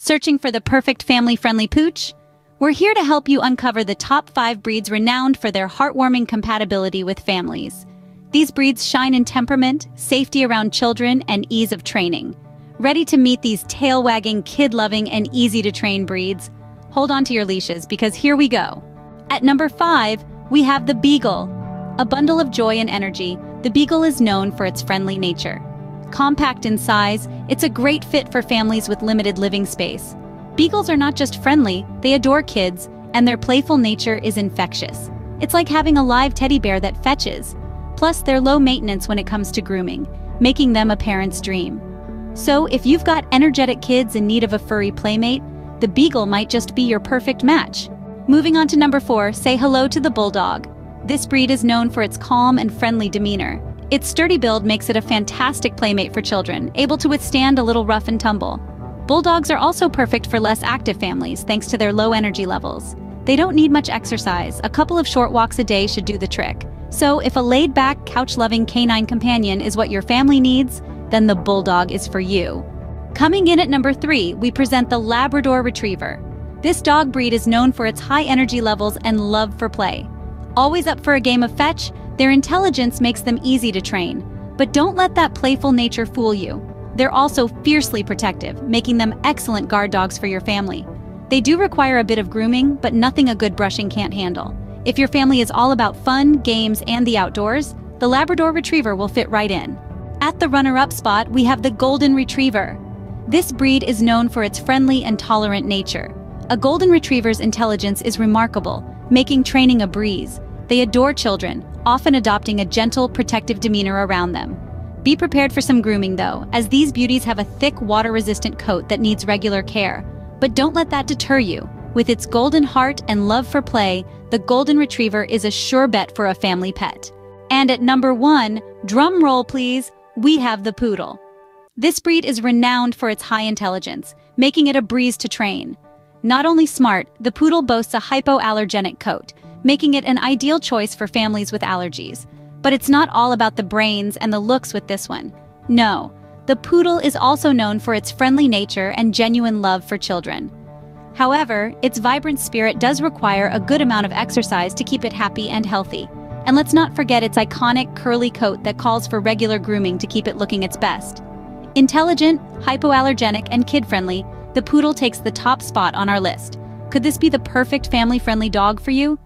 Searching for the perfect family-friendly pooch? We're here to help you uncover the top five breeds renowned for their heartwarming compatibility with families. These breeds shine in temperament, safety around children, and ease of training. Ready to meet these tail-wagging, kid-loving, and easy-to-train breeds? Hold on to your leashes because here we go. At number five, we have the Beagle. A bundle of joy and energy, the Beagle is known for its friendly nature. Compact in size, it's a great fit for families with limited living space. Beagles are not just friendly, they adore kids, and their playful nature is infectious. It's like having a live teddy bear that fetches. Plus, they're low maintenance when it comes to grooming, making them a parent's dream. So, if you've got energetic kids in need of a furry playmate, the Beagle might just be your perfect match. Moving on to number 4, say hello to the Bulldog. This breed is known for its calm and friendly demeanor. Its sturdy build makes it a fantastic playmate for children, able to withstand a little rough and tumble. Bulldogs are also perfect for less active families thanks to their low energy levels. They don't need much exercise, a couple of short walks a day should do the trick. So if a laid-back, couch-loving canine companion is what your family needs, then the Bulldog is for you. Coming in at number 3, we present the Labrador Retriever. This dog breed is known for its high energy levels and love for play. Always up for a game of fetch, their intelligence makes them easy to train, but don't let that playful nature fool you. They're also fiercely protective, making them excellent guard dogs for your family. They do require a bit of grooming, but nothing a good brushing can't handle. If your family is all about fun, games, and the outdoors, the Labrador Retriever will fit right in. At the runner-up spot, we have the Golden Retriever. This breed is known for its friendly and tolerant nature. A Golden Retriever's intelligence is remarkable, making training a breeze. They adore children, often adopting a gentle, protective demeanor around them. Be prepared for some grooming though, as these beauties have a thick, water-resistant coat that needs regular care. But don't let that deter you. With its golden heart and love for play, the Golden Retriever is a sure bet for a family pet. And at number one, drum roll please, we have the Poodle. This breed is renowned for its high intelligence, making it a breeze to train. Not only smart, the Poodle boasts a hypoallergenic coat, making it an ideal choice for families with allergies. But it's not all about the brains and the looks with this one. No, the poodle is also known for its friendly nature and genuine love for children. However, its vibrant spirit does require a good amount of exercise to keep it happy and healthy. And let's not forget its iconic curly coat that calls for regular grooming to keep it looking its best. Intelligent, hypoallergenic, and kid-friendly, the poodle takes the top spot on our list. Could this be the perfect family-friendly dog for you?